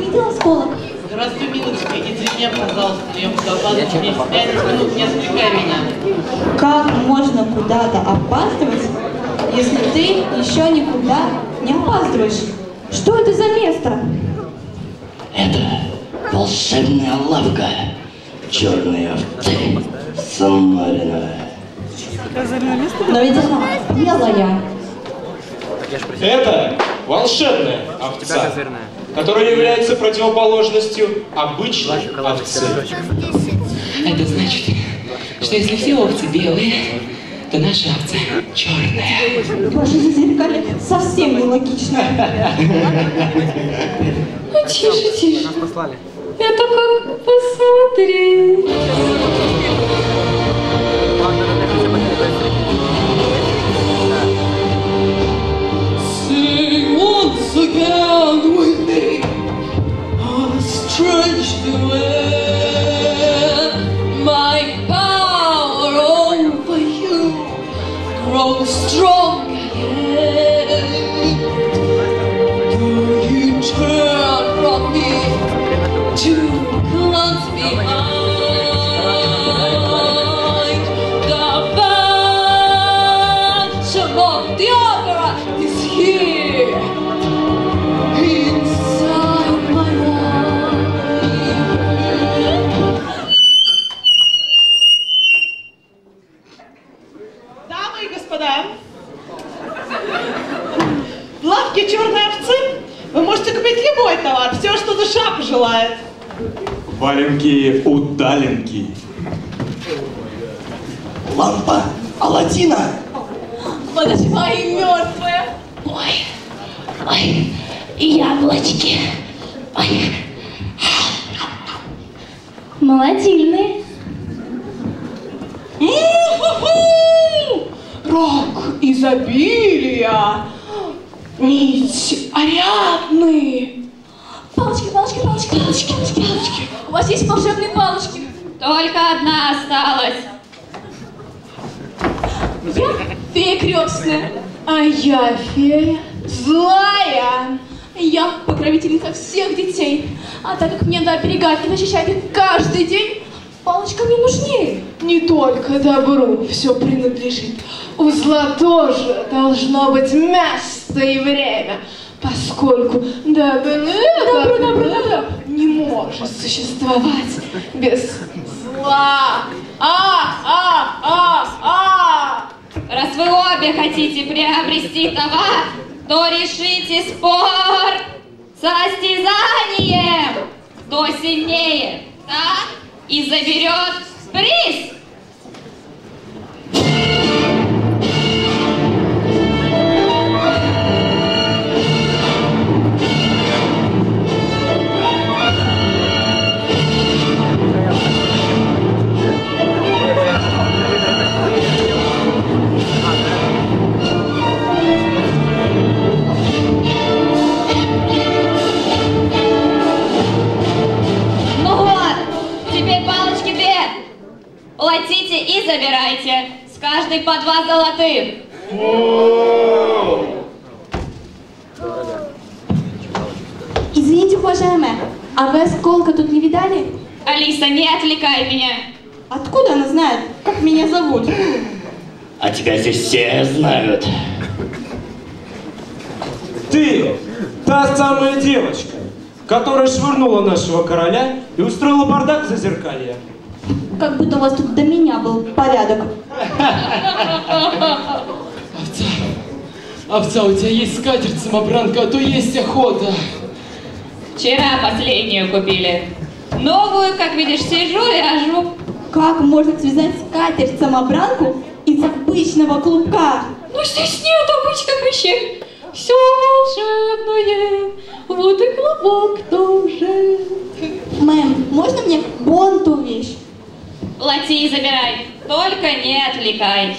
не видела сколок? Здравствуй, милочка, извини, пожалуйста, я попадаю пять минут, не отвлекай меня. Как можно куда-то опаздывать, если ты еще никуда не опаздываешь? Что это за место? Это волшебная лавка, черная втень, Самариновая. Но ведь она белая. Это волшебная овца которая является противоположностью обычной овцы. Это значит, что если все овцы белые, то наша овца черная. Ваше зазеркалье совсем нелогично. Ну, тише, тише. Это как посмотреть. Strong again. Do you turn from me to glance behind? В лавке черной овцы вы можете купить любой товар, все, что душа пожелает. Валенки удаленки. Лампа Аладдина. Подошла и мертвая. Ой, ой, яблочки. Ой. Молодильные. У-ху-ху! Рок изобилия, нить Ариадны. Палочки, палочки, палочки, палочки, палочки, палочки. У вас есть волшебные палочки? Только одна осталась. Я фея крестная. А я фея злая. Я покровительница всех детей. А так как мне надо оберегать и защищать их каждый день, палочка мне нужнее. Не только добру все принадлежит. У зла тоже должно быть место и время, поскольку добро, добро, добро, добро не может существовать без зла. А, а, а, а! Раз вы обе хотите приобрести товар, то решите спор состязанием. Кто сильнее, так и заберет приз. С каждой по два золотых. Извините, уважаемая, а вы осколка тут не видали? Алиса, не отвлекай меня. Откуда она знает, как меня зовут? А тебя здесь все знают. Ты, та самая девочка, которая швырнула нашего короля и устроила бардак за зеркалье. Как будто у вас тут до меня был порядок. Овца, овца, у тебя есть скатерть самобранка, а то есть охота. Вчера последнюю купили. Новую, как видишь, сижу и вяжу. Как можно связать скатерть-самобранку из обычного клубка? Ну здесь нет обычных вещей. Все волшебное. Вот и клубок тоже. Мэм, можно мне вон ту вещь? Плати и забирай. Только не отвлекай.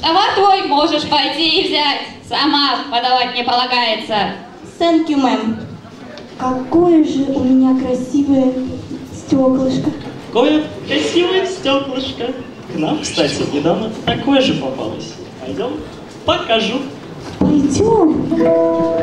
Товар твой можешь пойти и взять. Сама подавать не полагается. Thank you, мэм. Какое же у меня красивое стеклышко. Какое красивое стеклышко. К нам, кстати, недавно такое же попалось. Пойдем, покажу. Пойдем.